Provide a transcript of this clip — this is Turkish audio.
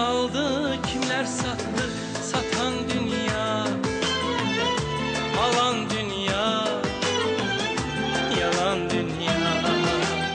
aldı kimler sattı